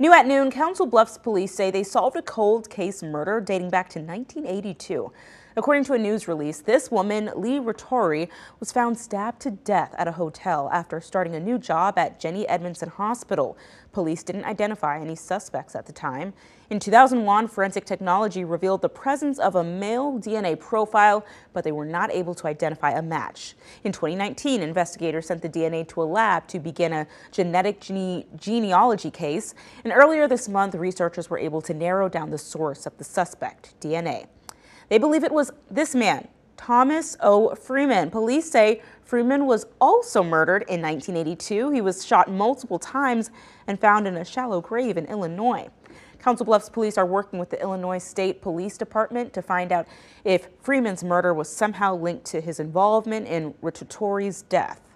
New at noon, Council Bluffs police say they solved a cold case murder dating back to 1982. According to a news release, this woman, Lee Ratori, was found stabbed to death at a hotel after starting a new job at Jennie Edmundson Hospital. Police didn't identify any suspects at the time. In 2001, forensic technology revealed the presence of a male DNA profile, but they were not able to identify a match. In 2019, investigators sent the DNA to a lab to begin a genetic gene genealogy case. And earlier this month, researchers were able to narrow down the source of the suspect DNA. They believe it was this man, Thomas O. Freeman. Police say Freeman was also murdered in 1982. He was shot multiple times and found in a shallow grave in Illinois. Council Bluffs police are working with the Illinois State Police Department to find out if Freeman's murder was somehow linked to his involvement in Ratori's death.